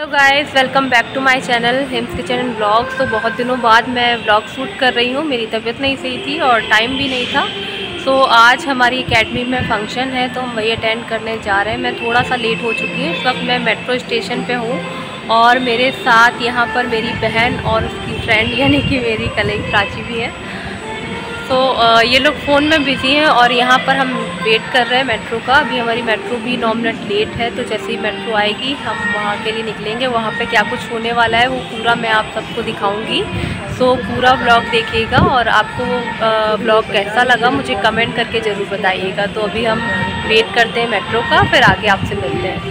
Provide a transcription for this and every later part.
Hello guys welcome back to my channel hymns kitchen and blogs तो बहुत दिनों बाद मैं ब्लॉग शूट कर रही हूँ। मेरी तबीयत नहीं सही थी और टाइम भी नहीं था। सो so, आज हमारी एकेडमी में फ़ंक्शन है तो हम वही अटेंड करने जा रहे हैं। मैं थोड़ा सा लेट हो चुकी हूँ। इस वक्त मैं मेट्रो स्टेशन पे हूँ और मेरे साथ यहाँ पर मेरी बहन और उसकी फ्रेंड यानी कि मेरी कलीग प्राची भी है। तो ये लोग फ़ोन में बिज़ी हैं और यहाँ पर हम वेट कर रहे हैं मेट्रो का। अभी हमारी मेट्रो भी नौ मिनट लेट है तो जैसे ही मेट्रो आएगी, हम वहाँ के लिए निकलेंगे। वहाँ पे क्या कुछ होने वाला है, वो पूरा मैं आप सबको दिखाऊँगी। सो, पूरा ब्लॉग देखिएगा और आपको वो ब्लॉग कैसा लगा मुझे कमेंट करके ज़रूर बताइएगा। तो अभी हम वेट करते हैं मेट्रो का, फिर आगे आपसे मिलते हैं।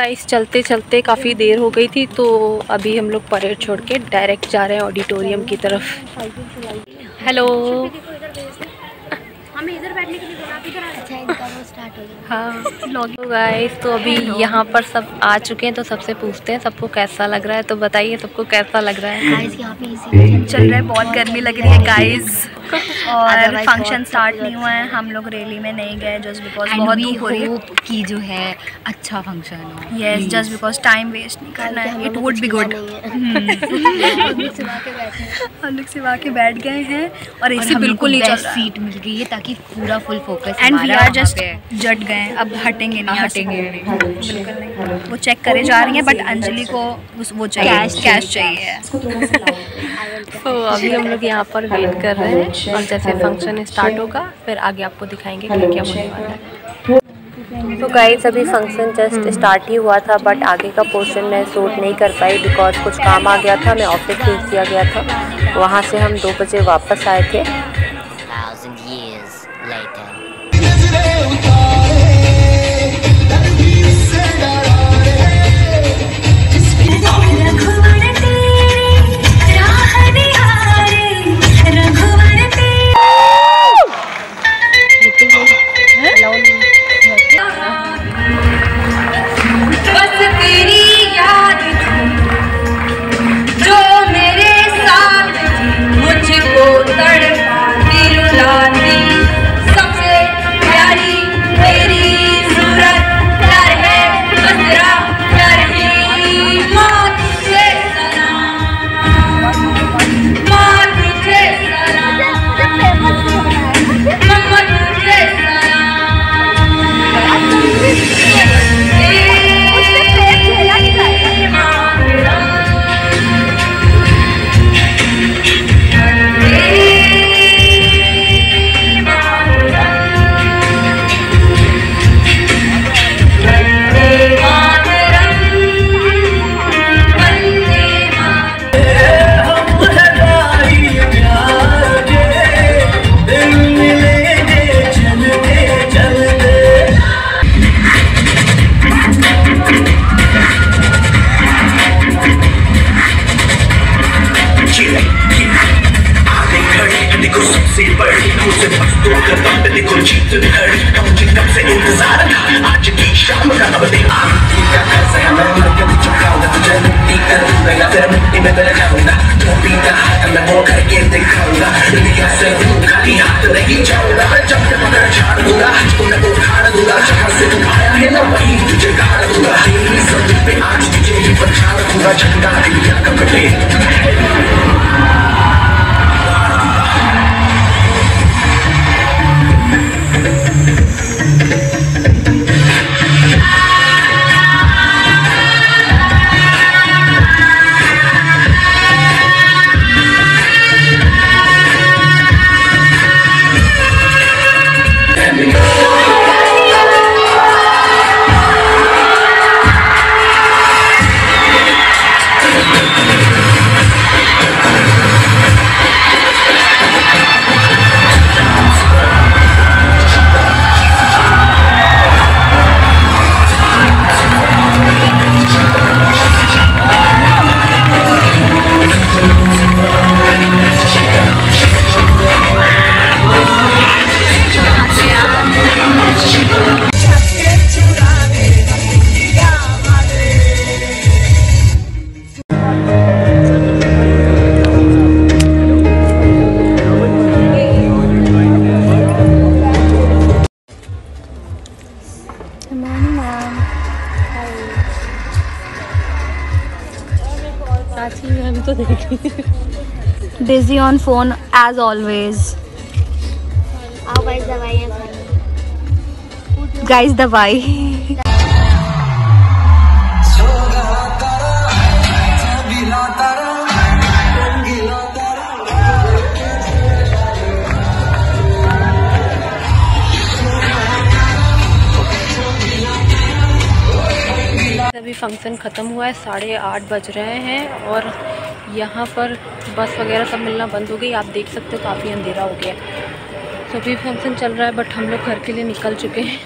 गाइस चलते चलते काफ़ी देर हो गई थी तो अभी हम लोग परेड छोड़ के डायरेक्ट जा रहे हैं ऑडिटोरियम की तरफ़। हेलो हमें इधर बैठने के लिए हाँ तो गाइस तो अभी यहाँ पर सब आ चुके हैं तो सबसे पूछते हैं सबको कैसा लग रहा है? तो बताइए सबको कैसा लग रहा है। गाइस यहाँ पे चल रहा है बहुत गर्मी लग रही है गाइस और फ़ंक्शन स्टार्ट नहीं हुआ है हम लोग रैली में नहीं गए जस्ट बिकॉज़ बहुत हो रही है। की जो है अच्छा फ़ंक्शन हो. Yes just because time waste नहीं करना है इट वुड बी गुड हम लोग सिवा के बैठ गए हैं और इसी बिल्कुल नहीं चल सीट मिल गई है ताकि पूरा full focus and we are just जट गए अब हटेंगे नहीं हटेंगे बिल्कुल नहीं। वो चेक करे जा रही हैं बट अंजलि को वो चाहिए कैश चाहिए तो अभी हम लोग यहाँ पर वेट कर रहे हैं। और जैसे फ़ंक्शन स्टार्ट होगा फिर आगे आपको दिखाएँगे क्या क्या होने वाला है। तो गाइस अभी फ़ंक्शन जस्ट स्टार्ट ही हुआ था बट आगे का पोर्शन मैं शूट नहीं कर पाई बिकॉज़ कुछ काम आ गया था मैं ऑफ़िस भेज दिया गया था। वहाँ से हम दो बजे वापस आए थे। शाम का अब देख क्या कैसे मैं मर के चुकाऊँगा तुझे मिट्टी कर दूँगा या मिट्टी में मिल जाऊँगा धोबी का हाथ मैं वो करके दिखाऊँगा दुनिया से हूँ खाली हाथ नहीं जाऊँगा मैं जब तक पकड़ छाड़ दूँगा तुम्हें उखाड़ दूँगा जहाँ से तुम आया है ना वहीं तुझे गाड़ दूँगा तेरी ज़मीन पे आज तुझे ही पछाड़ दूँगा झंडा इंडिया का प्राची मैम तो देखी busy on phone as always आओ दवाइयाँ गाइस दवाई। अभी फ़ंक्शन ख़त्म हुआ है, साढ़े आठ बज रहे हैं और यहाँ पर बस वगैरह सब मिलना बंद हो गई। आप देख सकते हो, काफ़ी अंधेरा हो गया तो अभी फ़ंक्शन चल रहा है बट हम लोग घर के लिए निकल चुके हैं।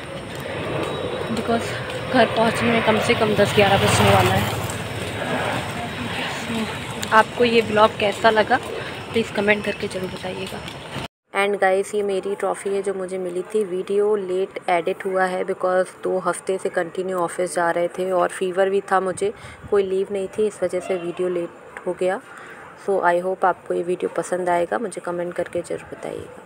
बिकॉज़ घर पहुँचने में कम से कम दस ग्यारह बजने वाला है। आपको ये ब्लॉग कैसा लगा प्लीज़ कमेंट करके ज़रूर बताइएगा। एंड गाइस ये मेरी ट्रॉफ़ी है जो मुझे मिली थी। वीडियो लेट एडिट हुआ है बिकॉज़ दो हफ़्ते से कंटिन्यू ऑफ़िस जा रहे थे और फीवर भी था मुझे। कोई लीव नहीं थी, इस वजह से वीडियो लेट हो गया। सो आई होप आपको ये वीडियो पसंद आएगा। मुझे कमेंट करके ज़रूर बताइएगा।